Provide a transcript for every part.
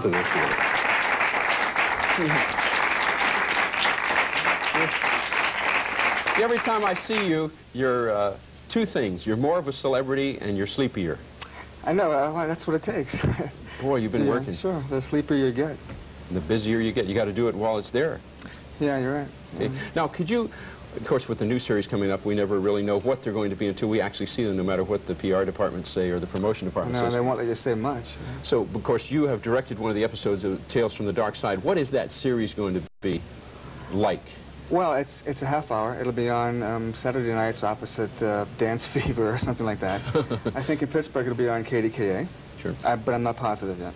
to this. See, every time I see you, you're uh, two things. You're more of a celebrity and you're sleepier. I know, uh, that's what it takes. Boy, you've been Yeah, working. Sure, the sleepier you get. The busier you get, you got to do it while it's there. Yeah, you're right. Okay. Now, could you, of course, with the new series coming up, we never really know what they're going to be until we actually see them, no matter what the PR department say or the promotion department No, says. they won't let you say much. So, of course, you have directed one of the episodes of Tales from the Darkside. What is that series going to be like? Well, it's it's a half hour. It'll be on um, Saturday nights opposite uh, Dance Fever or something like that. I think in Pittsburgh it'll be on KDKA, Sure. I, but I'm not positive yet.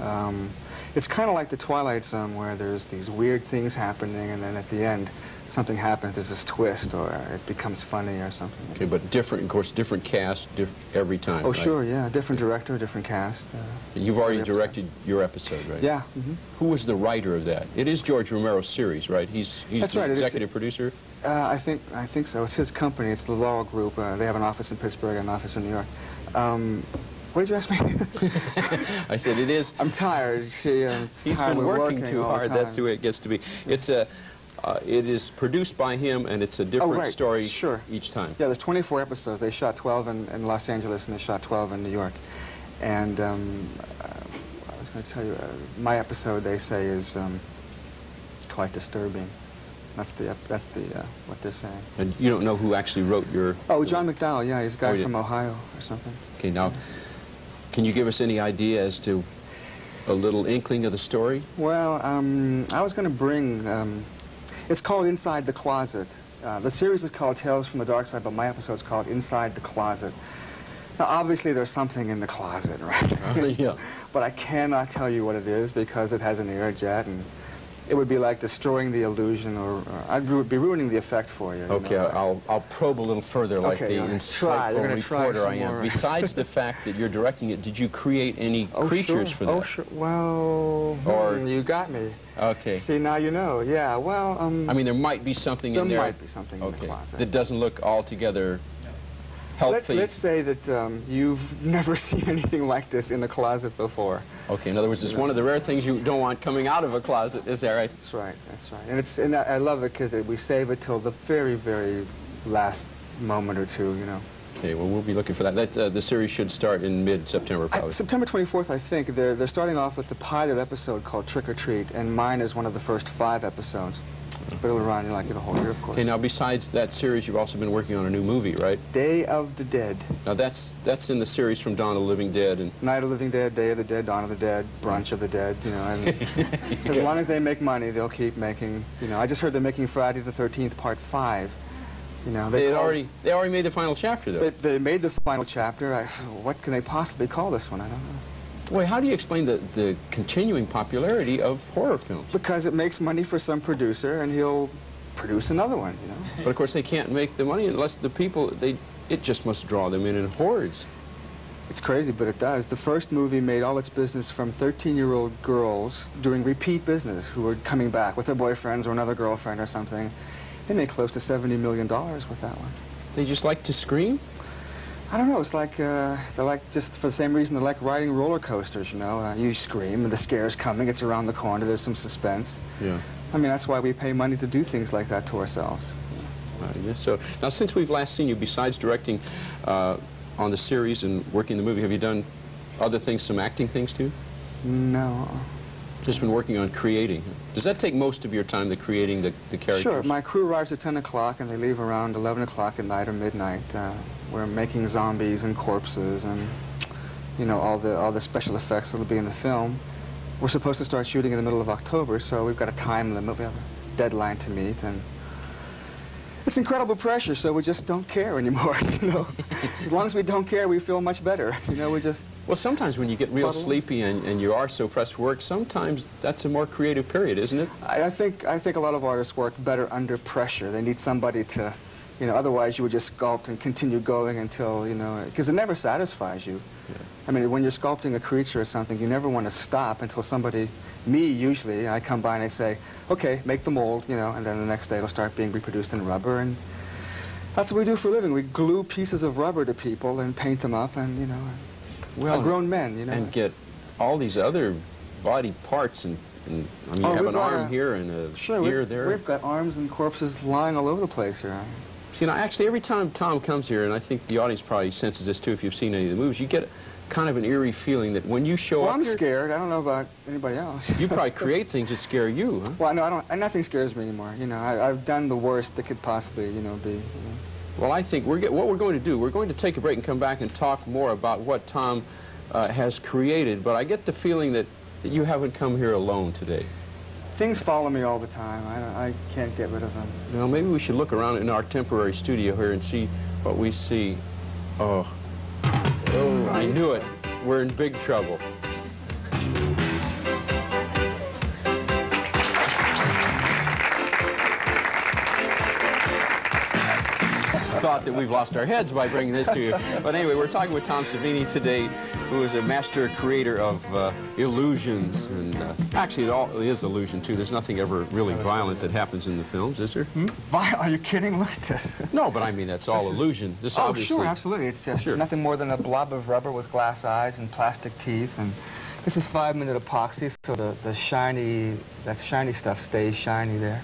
Um, it's kind of like the Twilight Zone where there's these weird things happening and then at the end something happens, there's this twist or it becomes funny or something. Okay, but different, of course, different cast diff every time. Oh, right? sure, yeah. Different director, different cast. Uh, You've already episode. directed your episode, right? Yeah. mhm. Who was the writer of that? It is George Romero's series, right? He's he's That's the right, executive producer. Uh, I think I think so. It's his company. It's the Laurel Group. Uh, they have an office in Pittsburgh and an office in New York. Um, what did you ask me? I said it is. I'm tired. See, uh, it's He's tired. been We're working, too hard. That's the way it gets to be. It's a. Uh, it is produced by him, and it's a different Oh, right. story Sure. each time. Yeah, there's 24 episodes. They shot 12 in, in Los Angeles and they shot 12 in New York. And um, uh, I was going to tell you, uh, my episode they say is um, quite disturbing. That's the that's the uh, what they're saying. And you don't know who actually wrote your. Oh, John McDowell. Yeah, he's a guy Oh, yeah. from Ohio or something. Okay, now, can you give us any idea as to a little inkling of the story? Well, um, I was going to bring. Um, it's called Inside the Closet. Uh, the series is called Tales from the Darkside, but my episode is called Inside the Closet. Now, obviously, there's something in the closet, right? yeah. but I cannot tell you what it is because it has an air jet, and it would be like destroying the illusion, or, or I would be ruining the effect for you. you Okay, know? I'll, I'll probe a little further like Okay, the insightful Try. You're gonna try reporter I am. Besides the fact that you're directing it, did you create any Oh, creatures sure. for that? Oh, sure. Well, Or- hmm, you got me. Okay. See, now you know. Yeah, well, um, I mean, there might be something in there. There might be something in the closet. that doesn't look altogether Let's, healthy. let's say that um, you've never seen anything like this in a closet before. Okay, in other words, it's one of the rare things you don't want coming out of a closet. Is that right? That's right. That's right. And it's and I, I love it because we save it till the very, very last moment or two. You know. Okay, well, we'll be looking for that. that uh, the series should start in mid-September, I, probably. September 24th, I think they're they're starting off with the pilot episode called Trick or Treat, and mine is one of the first five episodes. Run you like the whole year, of course. Okay, now besides that series, you've also been working on a new movie, right? Day of the Dead, Now that's that's in the series from Dawn of the Living Dead, and Night of the Living Dead, Day of the Dead, Dawn of the Dead, Brunch of the Dead. You know, and as long as they make money, they'll keep making. You know, I just heard they're making Friday the 13th Part Five. You know, they had already they already made the final chapter, though. They, they made the final chapter. I, what can they possibly call this one? I don't know. Wait, how do you explain the the continuing popularity of horror films? Because it makes money for some producer, and he'll produce another one. You know. But of course, they can't make the money unless the people they it just must draw them in in hordes. It's crazy, but it does. The first movie made all its business from 13-year-old girls doing repeat business who were coming back with their boyfriends or another girlfriend or something. They made close to $70 million with that one. They just like to scream. I don't know. It's like uh, they're like just for the same reason they like riding roller coasters. You know, uh, you scream and the scare's coming. It's around the corner. There's some suspense. Yeah. I mean, that's why we pay money to do things like that to ourselves. Uh, yes, so now, since we've last seen you, besides directing uh, on the series and working the movie, have you done other things, some acting things too? No. Just been working on creating. Does that take most of your time, the creating the, the characters? Sure. My crew arrives at 10 o'clock and they leave around 11 o'clock at night or midnight. Uh, we're making zombies and corpses and, you know, all the, all the special effects that'll be in the film. We're supposed to start shooting in the middle of October, so we've got a time limit. We have a deadline to meet, and it's incredible pressure, so we just don't care anymore, you know. as long as we don't care, we feel much better. You know, we just Well, sometimes when you get real Puddle. sleepy and, and you are so pressed for work, sometimes that's a more creative period, isn't it? I, I think I think a lot of artists work better under pressure. They need somebody to, you know. Otherwise, you would just sculpt and continue going until you know, because it never satisfies you. I mean, when you're sculpting a creature or something, you never want to stop until somebody, me usually, I come by and I say, okay, make the mold, you know, and then the next day it'll start being reproduced in rubber, and that's what we do for a living. We glue pieces of rubber to people and paint them up, and you know, Well, grown men, you know. and get all these other body parts and, and I mean, Oh, you have an arm a- here and a Sure, ear we've, there. we've got arms and corpses lying all over the place here. See, now, actually, every time Tom comes here, and I think the audience probably senses this too if you've seen any of the movies, you get kind of an eerie feeling that when you show Well, up I'm scared. I don't know about anybody else. you probably create things that scare you, huh? Well, no, I don't. and Nothing scares me anymore. You know, I, I've done the worst that could possibly, you know, be. You know. Well, I think we're get, what we're going to do, we're going to take a break and come back and talk more about what Tom uh, has created, but I get the feeling that, that you haven't come here alone today. Things follow me all the time. I, I can't get rid of them. Now, maybe we should look around in our temporary studio here and see what we see. Oh, oh I knew it. We're in big trouble. Thought that we've lost our heads by bringing this to you. But anyway, we're talking with Tom Savini today, who is a master creator of uh, illusions. And uh, actually, it all is illusion, too. There's nothing ever really violent that happens in the films, is there? Hmm? Vi- Are you kidding? Look at this. No, but I mean, that's all illusion. This Oh, obviously... sure, absolutely. It's just Sure. nothing more than a blob of rubber with glass eyes and plastic teeth. And this is five-minute epoxy, so the, the shiny, that shiny stuff stays shiny there.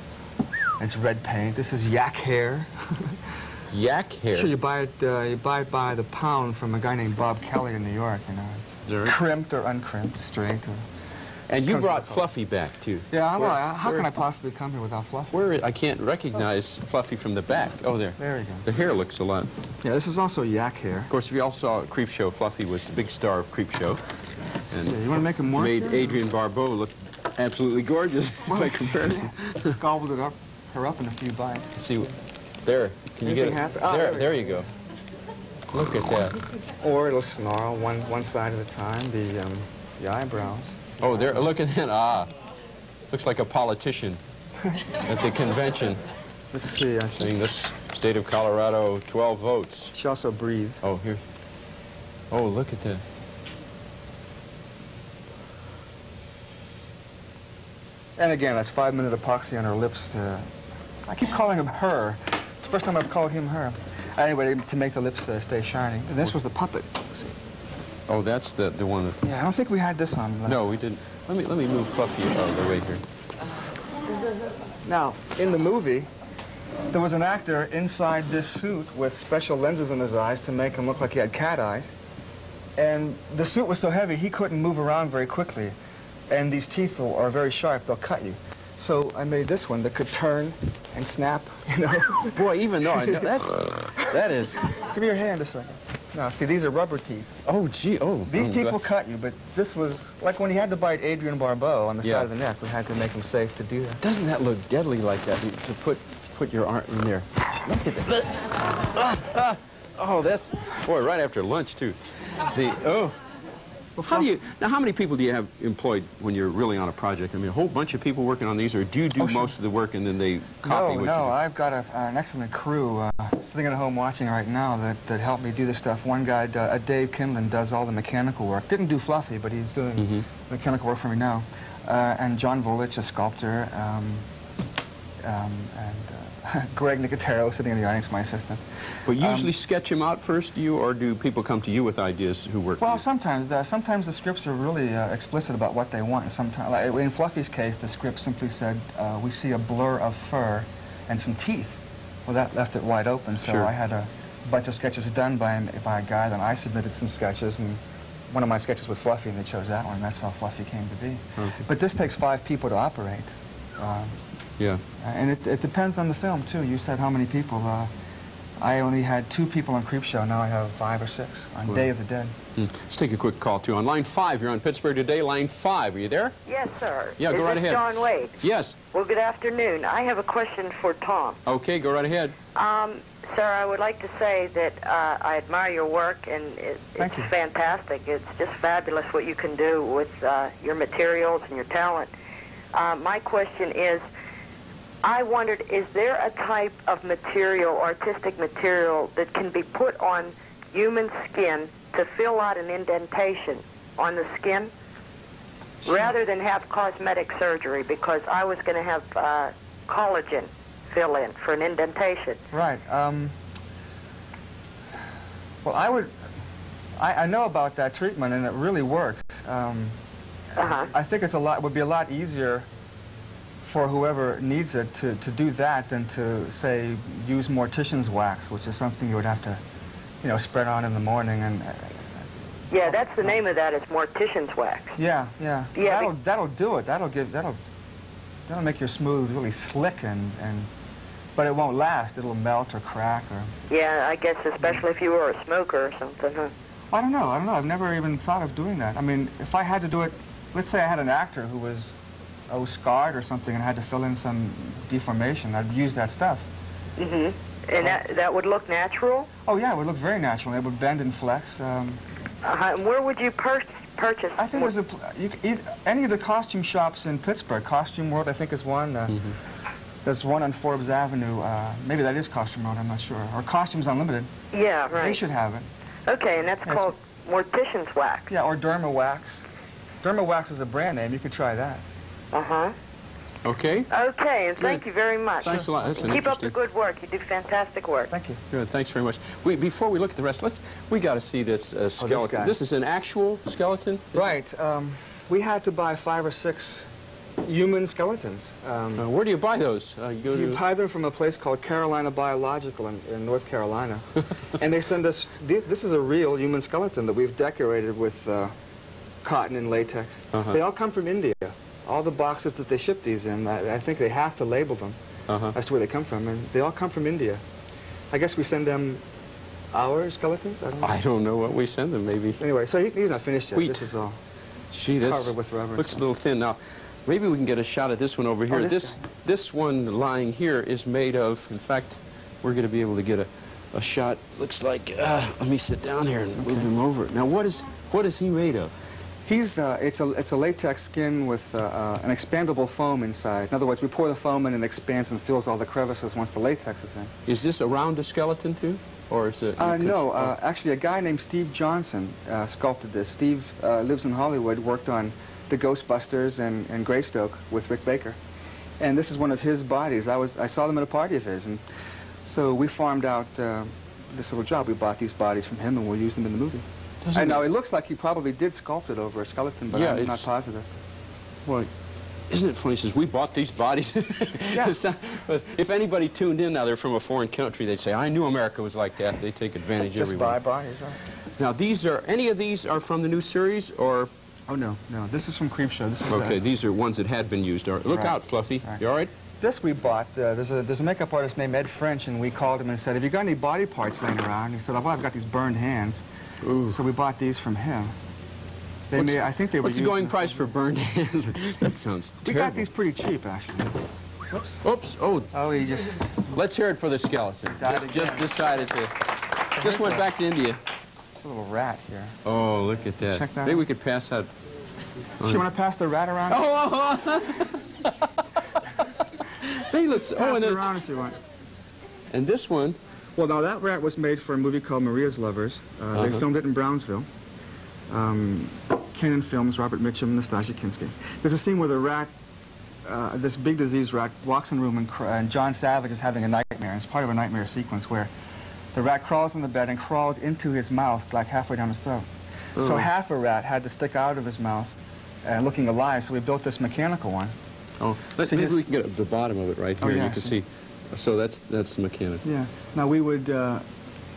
It's red paint. This is yak hair. Yak hair. Sure, you buy it, uh, you buy it by the pound from a guy named Bob Kelly in New York, you know. Crimped or uncrimped, straight. Or... And you brought Fluffy back, too. Yeah, Where- well, how where- can I possibly come here without Fluffy? Where, I can't recognize Fluffy from the back. Oh, there. There you go. The hair looks a lot. Yeah, this is also yak hair. Of course, if you all saw Creepshow, Fluffy was the big star of Creepshow. Yeah, And you want to make him more? made Adrienne Barbeau look absolutely gorgeous by comparison. Gobbled it up, her up in a few bites. Let's see, there. Can you Anything get it? Ah, there, there there you go. Look at that. Or it'll snarl one one side at a time. The um, the eyebrows. Oh, there. Look at that. Ah, looks like a politician at the convention Let's see. I see. saying this state of Colorado, 12 votes. She also breathes. Oh, here. Oh, look at that. And again, that's five-minute epoxy on her lips. To, I keep calling him her. First time I've called him her. Anyway, to make the lips uh, stay shiny. And this was the puppet. See. Oh, that's the the one. That, Yeah, I don't think we had this on. last- no, we didn't. Let me let me move Fluffy out of the way here. Now, in the movie, there was an actor inside this suit with special lenses in his eyes to make him look like he had cat eyes. And the suit was so heavy, he couldn't move around very quickly. And these teeth are very sharp, they'll cut you. So I made this one that could turn and snap, you know. Boy, even though I know that's that is. Give me your hand a second. Now, see, these are rubber teeth. Oh, gee. Oh, These I'm teeth glad- will cut you, but this was, like when he had to bite Adrienne Barbeau on the Yeah. side of the neck, we had to make him safe to do that. Doesn't that look deadly like that? To put put your arm in there. Look at that. Ah, ah. oh, that's boy. Right after lunch too. The oh. How do you now? How many people do you have employed when you're really on a project? I mean, a whole bunch of people working on these, or do you do Oh, most of the work and then they copy no, what no, you do? No, I've got a, an excellent crew uh, sitting at home watching right now that, that help me do this stuff. One guy, uh, uh, Dave Kindlon, does all the mechanical work. Didn't do Fluffy, but he's doing Mhm. mechanical work for me now. Uh, and John Vulich, a sculptor, um, um, and uh, Greg Nicotero, sitting in the audience, my assistant. But Um, usually sketch him out first, you, or do people come to you with ideas who work? Well, with sometimes the, sometimes the scripts are really uh, explicit about what they want. Sometimes, like in Fluffy's case, the script simply said, uh, "We see a blur of fur and some teeth." Well, that left it wide open. So Sure. I had a bunch of sketches done by by a guy. Then I submitted some sketches, and one of my sketches with Fluffy, and they chose that one. That's how Fluffy came to be. Okay. But this takes five people to operate, um, yeah. and it, it depends on the film too. You said how many people. Uh, I only had two people on Creepshow. Now I have five or six on Wow. Day of the Dead. Hmm. Let's take a quick call too. On line five, you're on Pittsburgh today. Line five, are you there? Yes, sir. Yeah, Is go right this ahead. John Wade. Yes. Well, good afternoon. I have a question for Tom. Okay, go right ahead. Um, sir, I would like to say that uh, I admire your work, and it, it's you. fantastic. It's just fabulous what you can do with uh, your materials and your talent. Uh, my question is, I wondered, is there a type of material, artistic material, that can be put on human skin to fill out an indentation on the skin? rather than have cosmetic surgery because I was going to have uh, collagen fill in for an indentation. Right. Um, well, I would. I, I know about that treatment, and it really works. Um, Uh-huh. I think it's a lot. Would be a lot easier for whoever needs it to, to do that than to say use mortician's wax, which is something you would have to, you know, spread on in the morning and. Uh, Yeah, that's the name of that. It's mortician's wax. yeah, yeah. Yeah, That'll that'll do it. That'll give that'll that'll make your smooth really slick and and. But it won't last. It'll melt or crack or. Yeah, I guess especially if you were a smoker or something, huh? I don't know. I don't know. I've never even thought of doing that. I mean, if I had to do it, let's say I had an actor who was, oh, scarred or something and had to fill in some deformation, I'd use that stuff. Mm-hmm. And that that would look natural. Oh yeah, it would look very natural. It would bend and flex. Um, Uh-huh. And where would you pur- purchase? I think there's a you, c- eith- any of the costume shops in Pittsburgh. Costume World, I think, is one. Uh, There's one on Forbes Avenue. Uh, maybe that is Costume World. I'm not sure. Or Costumes Unlimited. Yeah, right. They should have it. Okay, and that's Yes. called mortician's wax. Yeah, or Derma Wax. Derma Wax is a brand name. You could try that. Uh-huh. Okay? Okay, and thank Good. you very much. Thanks a lot. That's an Keep up the good work. You do fantastic work. Thank you. Good, thanks very much. We, before we look at the rest, let's, we got to see this uh, skeleton. guy. this is an actual skeleton? Right. Um, we had to buy five or six human skeletons. Um, Uh, where do you buy those? Uh, you go you buy them from a place called Carolina Biological in, in North Carolina. and they send us, thi- this is a real human skeleton that we've decorated with uh, cotton and latex. Uh-huh. They all come from India. All the boxes that they ship these in, I, I think they have to label them Uh-huh. as to where they come from. And they all come from India. I guess we send them our skeletons? I don't know. I don't know what we send them, maybe. Anyway, so he, he's not finished yet. Wheat. This is all. Gee, that's Covered with rubber looks a little thin. Now, maybe we can get a shot at this one over here. this this this one lying here is made of, in fact, we're going to be able to get a, a shot. Looks like, uh, let me sit down here and move him over. Now, what is what is he made of? He's, uh, it's, a, it's a latex skin with uh, uh, an expandable foam inside. In other words, we pour the foam in and it expands and fills all the crevices once the latex is in. Is this around a skeleton, too? Or is it... Uh, no, uh, actually a guy named Steve Johnson uh, sculpted this. Steve uh, lives in Hollywood, worked on the Ghostbusters and, and Greystoke with Rick Baker. And this is one of his bodies. I, was, I saw them at a party of his. And so we farmed out uh, this little job. We bought these bodies from him and we'll use them in the movie. I know, it- looks like he probably did sculpt it over a skeleton, but Yeah, I'm not positive. Well, isn't it funny? Says, we bought these bodies. Yeah. But if anybody tuned in now, they're from a foreign country, they'd say, I knew America was like that. They take advantage Just everywhere. buy bodies, right? Now, these are, any of these are from the new series, or, Oh, no, no. This is from Creepshow. This is okay, uh, these are ones that had been used. Right, Look Right. out, Fluffy. Right. You all right? This we bought. Uh, there's, a, there's a makeup artist named Ed French, and we called him and said, have you got any body parts laying around? He said, well, I've got these burned hands. Ooh. So we bought these from him. They What's- may, I think they were What's the going in- price for burned hands? that sounds We got these pretty cheap, actually. Oops. Oops. Oh, Oh, he just... let's hear it for the skeleton. Just, just decided to, just went back to India. It's a little rat here. Oh, look at that. Check that Maybe out. we could pass out. Do you want to pass the rat around? Oh, oh, oh. they look so, oh, pass oh, and, it then, around if you want. and this one, Well, now that rat was made for a movie called Maria's Lovers. Uh, Uh-huh. They filmed it in Brownsville. Um, Cannon Films, Robert Mitchum, Nastassja Kinski. There's a scene where the rat, uh, this big disease rat, walks in the room and, cr- and John Savage is having a nightmare. It's part of a nightmare sequence where the rat crawls on the bed and crawls into his mouth, like halfway down his throat. So Oh. half a rat had to stick out of his mouth, uh, looking alive. So we built this mechanical one. oh, let's, See, maybe we can get to the bottom of it right Oh, here. yeah, you can see. see. So that's that's the mechanic. Yeah. Now we would, uh,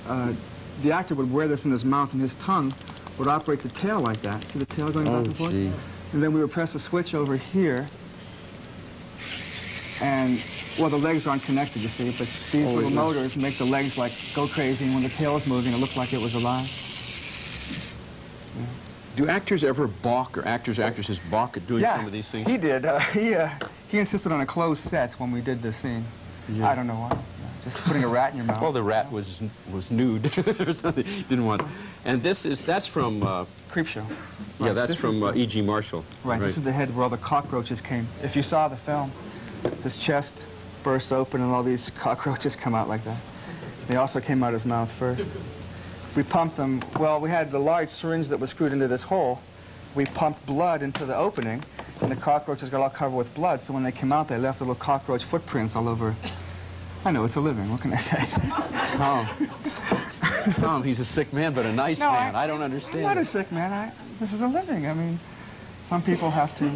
uh, the actor would wear this in his mouth, and his tongue would operate the tail like that. See the tail going Oh, back and forth? gee. And then we would press a switch over here, and well, the legs aren't connected, you see, but these Oh, little yeah. motors make the legs like go crazy, and when the tail is moving, it looked like it was alive. Do actors ever balk, or actors, actresses balk at doing yeah, some of these things? he did. Uh, he uh, he insisted on a closed set when we did this scene. Yeah. I don't know why. Just putting a rat in your mouth. Well, the rat was was nude or something. Didn't want. And this is that's from uh, Creepshow. yeah, that's this from uh, E.G. Marshall. Right, this is the head where all the cockroaches came. If you saw the film, his chest burst open and all these cockroaches come out like that. They also came out of his mouth first. We pumped them, well, we had the large syringe that was screwed into this hole. We pumped blood into the opening, and the cockroaches got all covered with blood, so when they came out, they left little cockroach footprints all over. I know, it's a living, what can I say? Tom. Tom, he's a sick man, but a nice No, man. I- I, don't I'm understand. not a sick man, I, this is a living. I mean, some people have to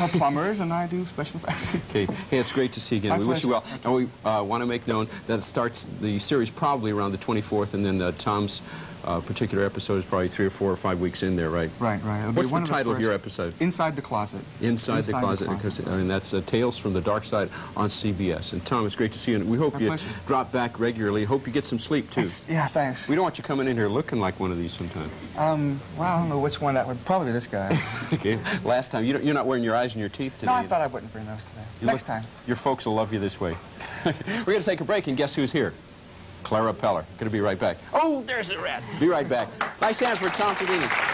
uh, plumbers, and I do special effects. Okay. Hey, it's great to see you again. My we wish you well. pleasure. And we uh, want to make known that it starts the series probably around the 24th, and then uh, Tom's uh, particular episode is probably three or four or five weeks in there, right? Right, right. It'll What's the one of title of your episode? Inside the Closet. Inside, the Closet, because I mean that's uh, Tales from the Darkside on CBS. And Tom, it's great to see you. And we hope My you pleasure. drop back regularly. Hope you get some sleep too. Yeah, thanks. We don't want you coming in here looking like one of these sometime. Um, well, I don't know which one that would. Probably this guy. okay. Last time you you're not wearing your eyes and your teeth today. no, I thought I wouldn't bring those today. You Next look- time. Your folks will love you this way. We're going to take a break, and guess who's here? Clara Peller. Going to be right back. Oh, there's a rat. Be right back. Nice hands for Tom Savini.